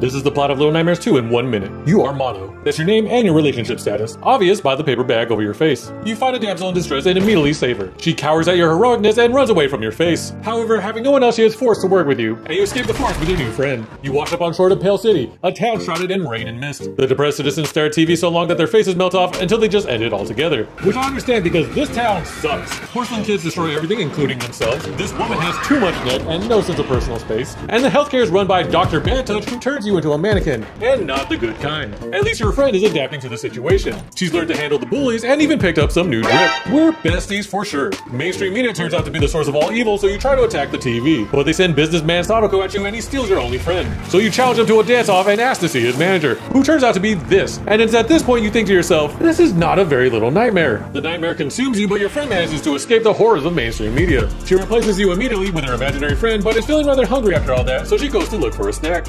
This is the plot of Little Nightmares 2 in one minute. You are Mono. That's your name and your relationship status, obvious by the paper bag over your face. You find a damsel in distress and immediately save her. She cowers at your heroicness and runs away from your face. However, having no one else, she is forced to work with you, and you escape the forest with your new friend. You wash up on shore to Pale City, a town shrouded in rain and mist. The depressed citizens stare at TV so long that their faces melt off until they just end it altogether. Which I understand because this town sucks. Porcelain kids destroy everything, including themselves. This woman has too much net and no sense of personal space. And the healthcare is run by Dr. Bad Touch, who turns you into a mannequin, and not the good kind. At least your friend is adapting to the situation. She's learned to handle the bullies and even picked up some new drip. We're besties for sure. Mainstream media turns out to be the source of all evil, so you try to attack the TV. But they send businessman Sadako at you and he steals your only friend. So you challenge him to a dance off and ask to see his manager, who turns out to be this. And it's at this point you think to yourself, this is not a very little nightmare. The nightmare consumes you, but your friend manages to escape the horrors of mainstream media. She replaces you immediately with her imaginary friend, but is feeling rather hungry after all that, so she goes to look for a snack.